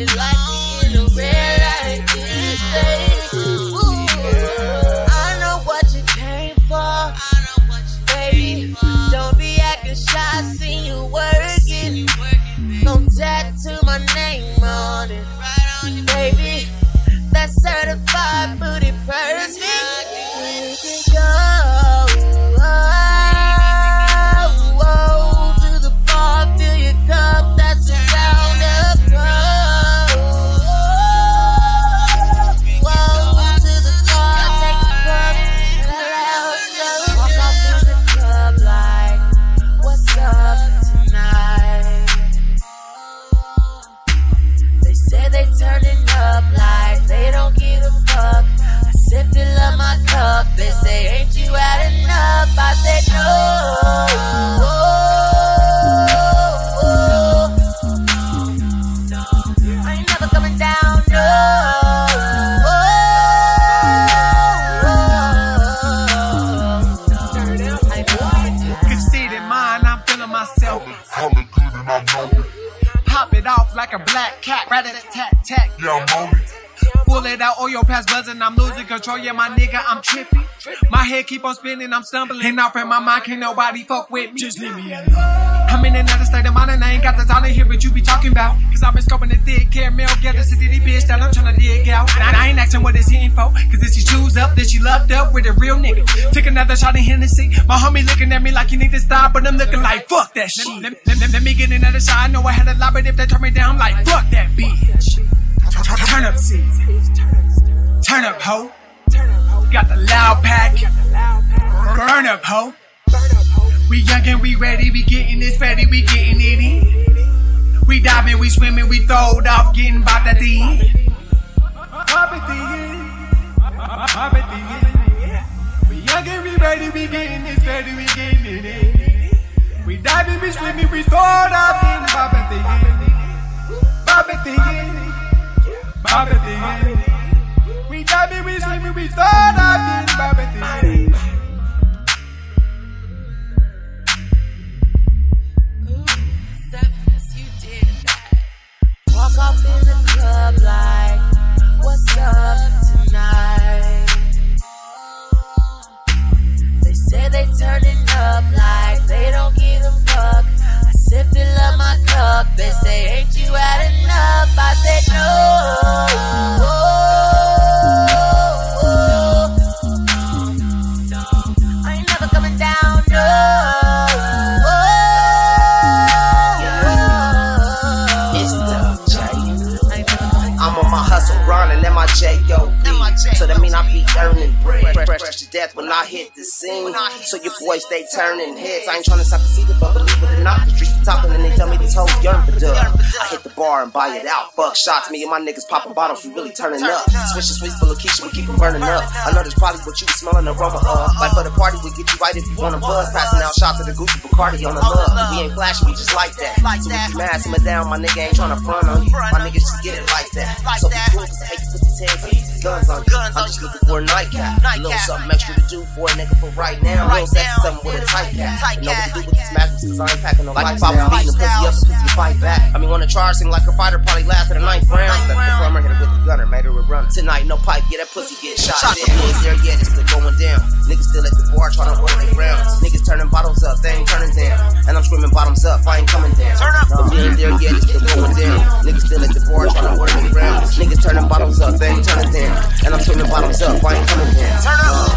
it like myself. Pop it off like a black cat, rat a tat tat. Yeah, I'm on it. Pull it out, oil pass buzzing, I'm losing control. Yeah, my nigga, I'm trippy. My head keep on spinning, I'm stumbling off in my mind. Can't nobody fuck with me. Just leave me alone. I'm in another state of mind and I ain't got the time to hear what you be talking about. Cause I've been scoping the thick caramel, get the city bitch that I'm tryna dig out. And I ain't asking what it's hitting for. Cause if she choose up, then she loved up with a real nigga. Took another shot of Hennessy. My homie looking at me like you need to stop, but I'm looking like fuck that shit. Let, let- let- let me get another shot. I know I had a lot, but if they turn me down, I'm like fuck that bitch. Turn up season. Turn up, ho. Got the loud pack. Burn up, ho. We young and we ready. We getting this ready. We getting it in. We diving, we swimming, we throwed off, getting by the end. It in. It. We young and we ready. We getting this ready. We getting it in. We diving, we swimming, we. Pop it in. Pop it in. We diving, we swimming, we by the end. Walk hustle, grinding at my J.O. So that mean I be earning bread. Fresh, to death when I hit the scene. So your boys stay turning heads. I ain't trying to stop to see it, but believe it or not, the streets be talking and they tell me these hoes yearn for Doug. I hit the bar and buy it out. Fuck shots, me and my niggas popping bottles, we really turning up. Switching sweets full of Keisha, we keep 'em burning up. I know that's probably what you smelling aroma of. Like for the party, we get you right if you want a buzz. Passing out shots of the Gucci Bacardi on the love. We ain't flashy, we just like that. So if you mad, simmer down, my nigga ain't trying to front on you. My niggas just get it like that. So be cool, cause I hate to put the tags on these guns on you. I'm just looking for a nightcap. A little something extra to do for a nigga for right now. A little sexy something with a tight cap. You know what to do with these matches, cause I ain't packing no like if I was beating a pussy up, the pussy fight back. I mean, on the charge, sing like a fighter, probably last to the ninth round. Left the plumber, hit it with the gunner, made her a runner. Tonight, no pipe, yeah, that pussy get shot. Shit, we ain't there yet, it's still going down. Niggas still at the bar trying to order their rounds. Niggas turning bottles up, they ain't turning down. And I'm screaming bottoms up, I ain't coming down. Turn up. But we ain't there yet, it's still going down. Niggas still at the bar trying to work the ground. Niggas turning bottoms up, they ain't turning down. And I'm screaming bottoms up, I ain't coming down. Turn up.